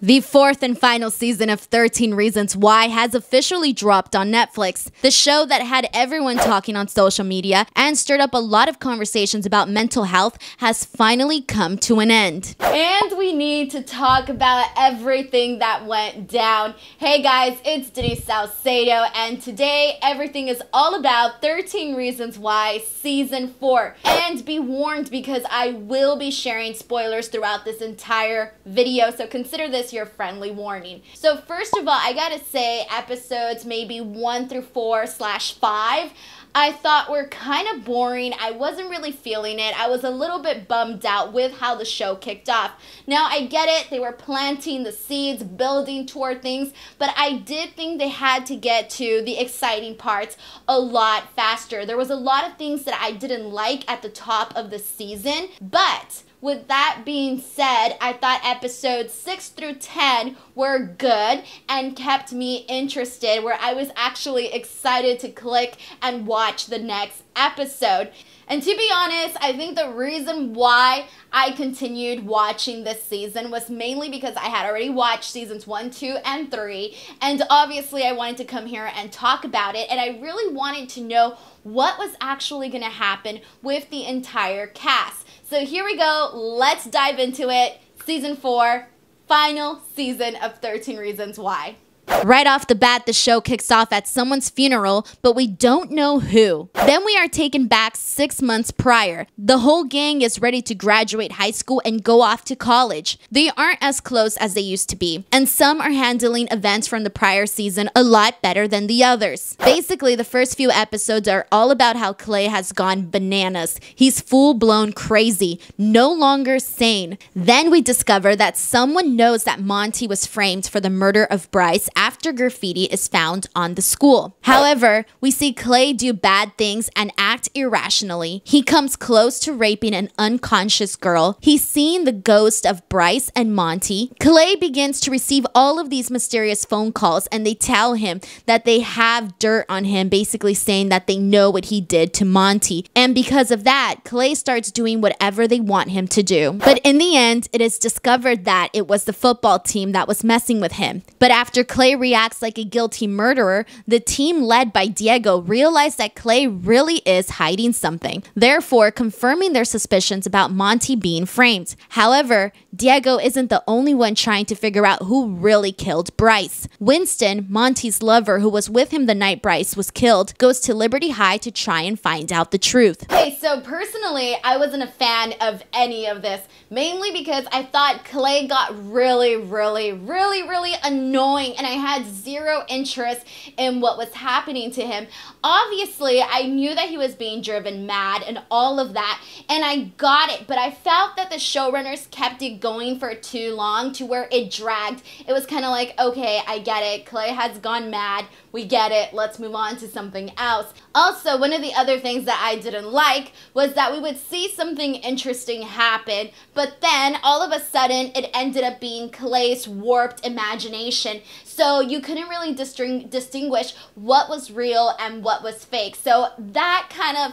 The fourth and final season of 13 Reasons Why has officially dropped on Netflix. The show that had everyone talking on social media and stirred up a lot of conversations about mental health has finally come to an end. And we need to talk about everything that went down. Hey guys, it's Denise Salcedo, and today everything is all about 13 Reasons Why Season 4. And be warned because I will be sharing spoilers throughout this entire video, so consider this your friendly warning. So first of all, I gotta say episodes maybe one through four slash five I thought were kind of boring. I wasn't really feeling it. I was a little bit bummed out with how the show kicked off. Now, I get it. They were planting the seeds, building toward things, but I did think they had to get to the exciting parts a lot faster. There was a lot of things that I didn't like at the top of the season, but with that being said, I thought episodes 6 through 10 were good and kept me interested, where I was actually excited to click and watch the next episode. And to be honest, I think the reason why I continued watching this season was mainly because I had already watched seasons 1, 2, and 3. And obviously, I wanted to come here and talk about it. And I really wanted to know what was actually going to happen with the entire cast. So here we go. Let's dive into it. Season 4, final season of 13 Reasons Why. Right off the bat, the show kicks off at someone's funeral, but we don't know who. Then we are taken back six months prior. The whole gang is ready to graduate high school and go off to college. They aren't as close as they used to be, and some are handling events from the prior season a lot better than the others. Basically, the first few episodes are all about how Clay has gone bananas. He's full blown crazy, no longer sane. Then we discover that someone knows that Monty was framed for the murder of Bryce after graffiti is found on the school. However, we see Clay do bad things and act irrationally. He comes close to raping an unconscious girl. He's seen the ghost of Bryce and Monty. Clay begins to receive all of these mysterious phone calls and they tell him that they have dirt on him, basically saying that they know what he did to Monty. And because of that, Clay starts doing whatever they want him to do. But in the end, it is discovered that it was the football team that was messing with him. But after Clay Clay reacts like a guilty murderer, the team led by Diego realize that Clay really is hiding something, therefore confirming their suspicions about Monty being framed. However, Diego isn't the only one trying to figure out who really killed Bryce. Winston, Monty's lover who was with him the night Bryce was killed, goes to Liberty High to try and find out the truth. Okay, so personally, I wasn't a fan of any of this, mainly because I thought Clay got really, really, really, really annoying and I had zero interest in what was happening to him. Obviously, I knew that he was being driven mad and all of that, and I got it, but I felt that the showrunners kept it going for too long to where it dragged. It was kind of like, okay, I get it. Clay has gone mad. We get it. Let's move on to something else. Also, one of the other things that I didn't like was that we would see something interesting happen, but then all of a sudden it ended up being Clay's warped imagination. So you couldn't really distinguish what was real and what was fake. So that kind of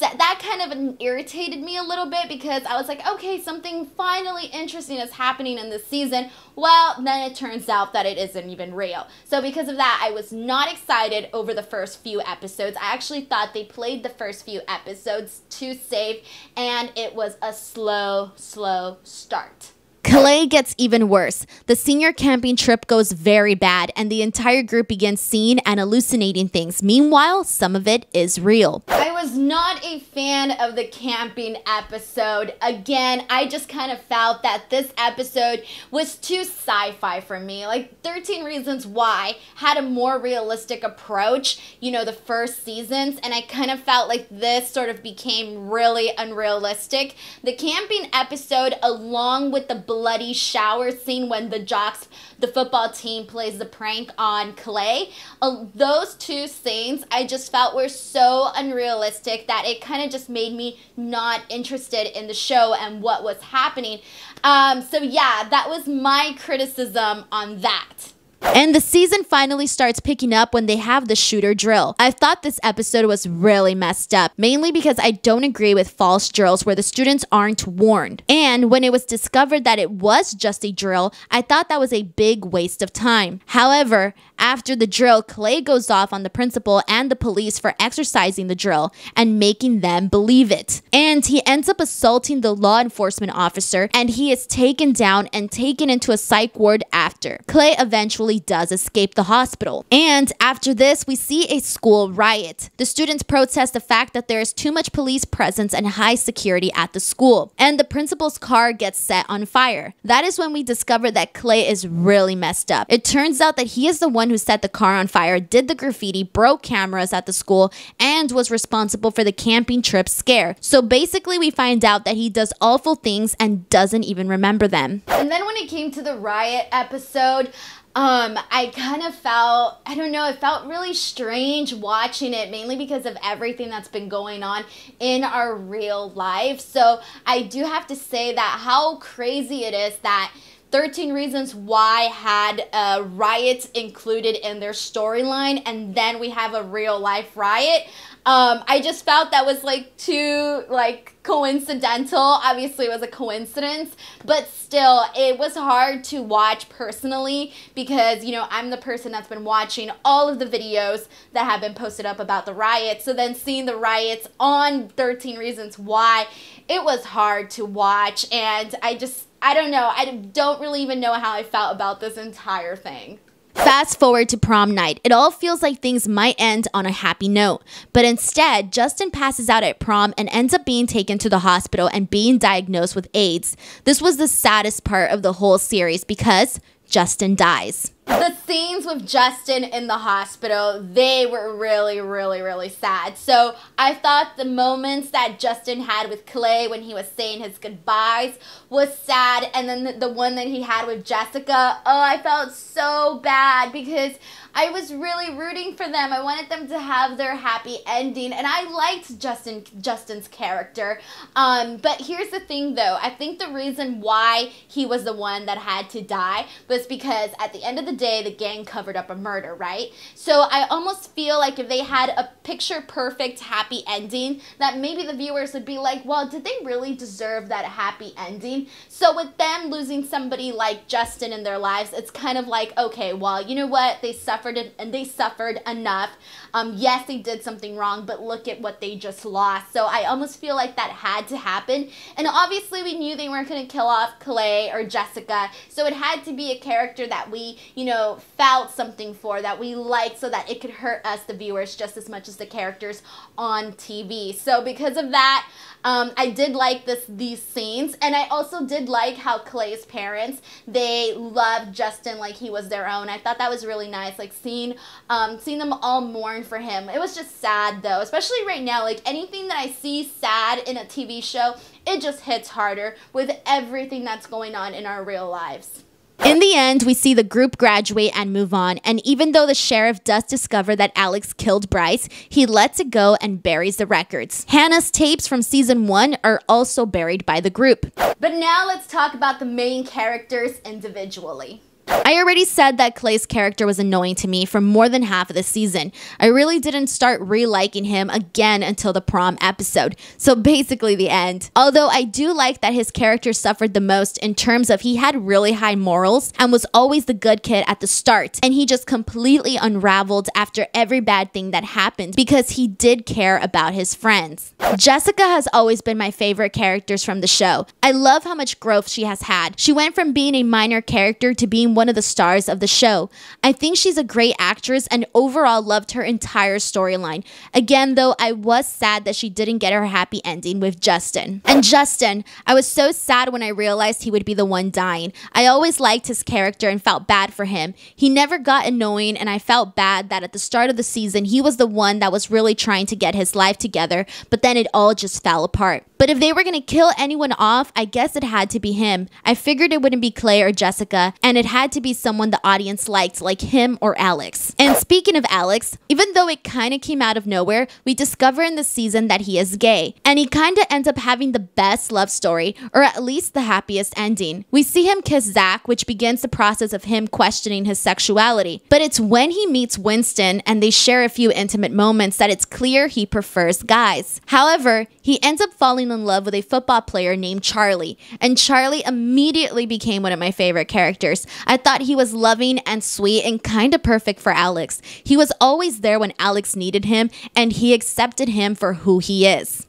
that kind of irritated me a little bit because I was like, okay, something finally interesting is happening in this season. Well, then it turns out that it isn't even real. So because of that, I was not excited over the first few episodes. I actually thought they played the first few episodes too safe and it was a slow, slow start. Clay gets even worse. The senior camping trip goes very bad, and the entire group begins seeing and hallucinating things. Meanwhile, some of it is real. I was not a fan of the camping episode. Again, I just kind of felt that this episode was too sci fi for me. Like 13 Reasons Why had a more realistic approach, you know, the first seasons, and I kind of felt like this sort of became really unrealistic. The camping episode, along with the bloody shower scene when the jocks, the football team plays the prank on Clay. Uh, those two scenes I just felt were so unrealistic that it kind of just made me not interested in the show and what was happening. Um, so yeah, that was my criticism on that. And the season finally starts picking up when they have the shooter drill. I thought this episode was really messed up, mainly because I don't agree with false drills where the students aren't warned. And when it was discovered that it was just a drill, I thought that was a big waste of time. However, after the drill, Clay goes off on the principal and the police for exercising the drill and making them believe it. And he ends up assaulting the law enforcement officer and he is taken down and taken into a psych ward after. Clay eventually does escape the hospital. And after this, we see a school riot. The students protest the fact that there is too much police presence and high security at the school. And the principal's car gets set on fire. That is when we discover that Clay is really messed up. It turns out that he is the one who set the car on fire, did the graffiti, broke cameras at the school, and was responsible for the camping trip scare. So basically, we find out that he does awful things and doesn't even remember them. And then when it came to the riot episode, um, I kind of felt, I don't know, it felt really strange watching it, mainly because of everything that's been going on in our real life. So I do have to say that how crazy it is that 13 Reasons Why had a riot included in their storyline, and then we have a real life riot. Um, I just felt that was like too like coincidental. Obviously, it was a coincidence, but still, it was hard to watch personally because you know I'm the person that's been watching all of the videos that have been posted up about the riots. So then seeing the riots on 13 Reasons Why, it was hard to watch, and I just I don't know. I don't really even know how I felt about this entire thing. Fast forward to prom night. It all feels like things might end on a happy note. But instead, Justin passes out at prom and ends up being taken to the hospital and being diagnosed with AIDS. This was the saddest part of the whole series because Justin dies. The scenes with Justin in the hospital, they were really, really, really sad. So I thought the moments that Justin had with Clay when he was saying his goodbyes was sad. And then the, one that he had with Jessica, oh, I felt so bad because I was really rooting for them. I wanted them to have their happy ending, and I liked Justin Justin's character. Um, but here's the thing, though. I think the reason why he was the one that had to die was because at the end of the day, the gang covered up a murder, right? So I almost feel like if they had a picture perfect happy ending, that maybe the viewers would be like, well, did they really deserve that happy ending? So with them losing somebody like Justin in their lives, it's kind of like, okay, well, you know what? They suffered suffered and they suffered enough. Um, yes, they did something wrong, but look at what they just lost. So I almost feel like that had to happen. And obviously, we knew they weren't going to kill off Clay or Jessica. So it had to be a character that we, you know, felt something for, that we liked, so that it could hurt us, the viewers, just as much as the characters on TV. So because of that, um, I did like this these scenes, and I also did like how Clay's parents they loved Justin like he was their own. I thought that was really nice, like seeing um, seeing them all mourn for him. It was just sad though, especially right now. Like anything that I see sad in a TV show, it just hits harder with everything that's going on in our real lives. In the end, we see the group graduate and move on, and even though the sheriff does discover that Alex killed Bryce, he lets it go and buries the records. Hannah's tapes from season 1 are also buried by the group. But now let's talk about the main characters individually. I already said that Clay's character was annoying to me for more than half of the season. I really didn't start re-liking him again until the prom episode, so basically the end. Although I do like that his character suffered the most in terms of he had really high morals and was always the good kid at the start, and he just completely unraveled after every bad thing that happened because he did care about his friends. Jessica has always been my favorite characters from the show. I love how much growth she has had. She went from being a minor character to being one of the stars of the show. I think she's a great actress and overall loved her entire storyline. Again, though, I was sad that she didn't get her happy ending with Justin. And Justin, I was so sad when I realized he would be the one dying. I always liked his character and felt bad for him. He never got annoying, and I felt bad that at the start of the season, he was the one that was really trying to get his life together, but then it all just fell apart. But if they were gonna kill anyone off, I guess it had to be him. I figured it wouldn't be Clay or Jessica, and it had to be someone the audience liked, like him or Alex. And speaking of Alex, even though it kinda came out of nowhere, we discover in the season that he is gay. And he kinda ends up having the best love story, or at least the happiest ending. We see him kiss Zach, which begins the process of him questioning his sexuality. But it's when he meets Winston and they share a few intimate moments that it's clear he prefers guys. However, he ends up falling in love with a football player named Charlie, and Charlie immediately became one of my favorite characters. I thought he was loving and sweet and kind of perfect for Alex. He was always there when Alex needed him, and he accepted him for who he is.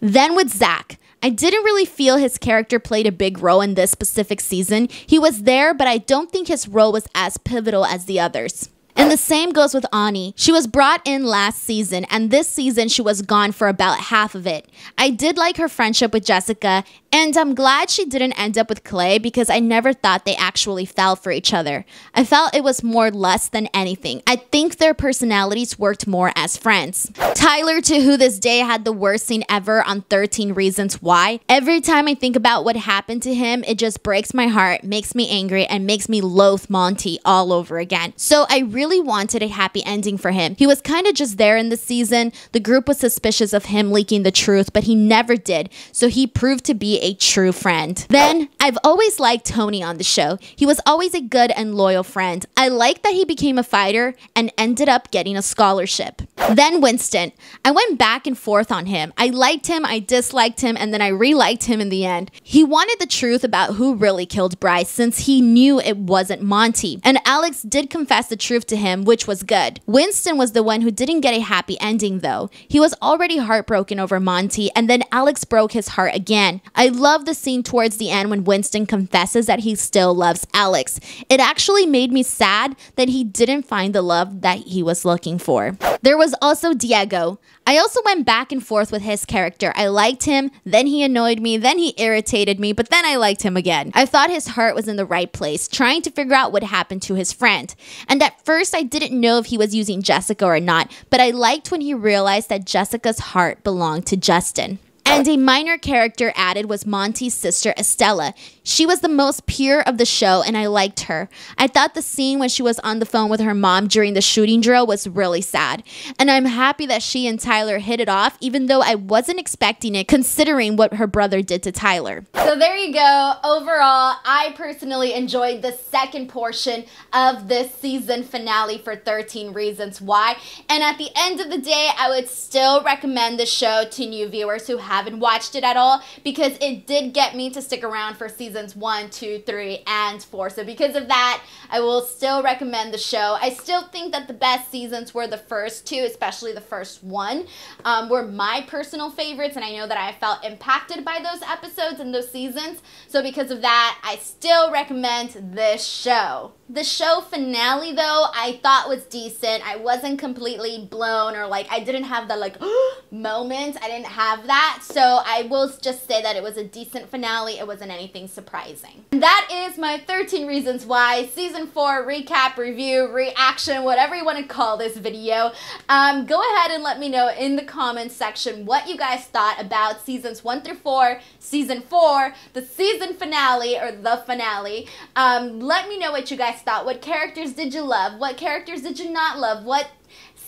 Then with Zach. I didn't really feel his character played a big role in this specific season. He was there, but I don't think his role was as pivotal as the others. And the same goes with Ani. She was brought in last season, and this season she was gone for about half of it. I did like her friendship with Jessica, and I'm glad she didn't end up with Clay because I never thought they actually fell for each other. I felt it was more less than anything. I think their personalities worked more as friends. Tyler, to who this day had the worst scene ever on 13 Reasons Why. Every time I think about what happened to him, it just breaks my heart, makes me angry, and makes me loathe Monty all over again. So I really wanted a happy ending for him. He was kind of just there in the season. The group was suspicious of him leaking the truth, but he never did. So he proved to be a true friend. Then, I've always liked Tony on the show. He was always a good and loyal friend. I like that he became a fighter and ended up getting a scholarship. Then Winston. I went back and forth on him. I liked him, I disliked him, and then I re-liked him in the end. He wanted the truth about who really killed Bryce since he knew it wasn't Monty. And Alex did confess the truth to him, which was good. Winston was the one who didn't get a happy ending though. He was already heartbroken over Monty, and then Alex broke his heart again. I love the scene towards the end when Winston confesses that he still loves Alex. It actually made me sad that he didn't find the love that he was looking for. There was also Diego. I also went back and forth with his character. I liked him, then he annoyed me, then he irritated me, but then I liked him again. I thought his heart was in the right place, trying to figure out what happened to his friend. And at first, I didn't know if he was using Jessica or not, but I liked when he realized that Jessica's heart belonged to Justin. And a minor character added was Monty's sister Estella. She was the most pure of the show, and I liked her. I thought the scene when she was on the phone with her mom during the shooting drill was really sad. And I'm happy that she and Tyler hit it off, even though I wasn't expecting it considering what her brother did to Tyler. So there you go. Overall, I personally enjoyed the second portion of this season finale for 13 Reasons Why. And at the end of the day, I would still recommend the show to new viewers who haven't watched it at all because it did get me to stick around for seasons one, two, three, and four. So because of that, I will still recommend the show. I still think that the best seasons were the first two, especially the first one, um, were my personal favorites, and I know that I felt impacted by those episodes and those seasons. So because of that, I still recommend this show. The show finale, though, I thought was decent. I wasn't completely blown or like I didn't have the like moment. I didn't have that. So I will just say that it was a decent finale. It wasn't anything surprising. And that is my 13 reasons why season 4 recap, review, reaction, whatever you want to call this video. Um, go ahead and let me know in the comments section what you guys thought about seasons 1 through 4, season 4, the season finale or the finale. Um, let me know what you guys thought. What characters did you love? What characters did you not love? What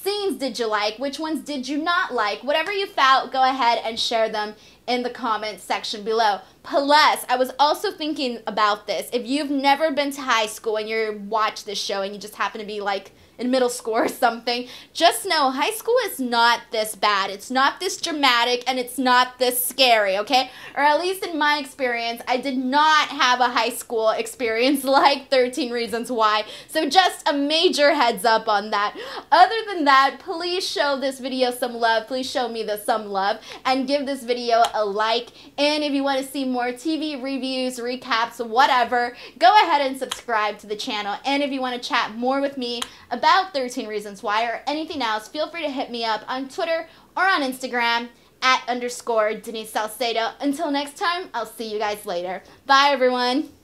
scenes did you like? Which ones did you not like? Whatever you felt, go ahead and share them in the comments section below. Plus, I was also thinking about this. If you've never been to high school and you watch this show and you just happen to be like in middle school or something, just know high school is not this bad. It's not this dramatic and it's not this scary, okay? Or at least in my experience, I did not have a high school experience like 13 Reasons Why. So just a major heads up on that. Other than that, please show this video some love. Please show me the some love and give this video a like. And if you want to see more TV reviews, recaps, whatever, go ahead and subscribe to the channel. And if you want to chat more with me about about 13 Reasons Why or anything else, feel free to hit me up on Twitter or on Instagram at underscore Denise Salcedo. Until next time, I'll see you guys later. Bye, everyone.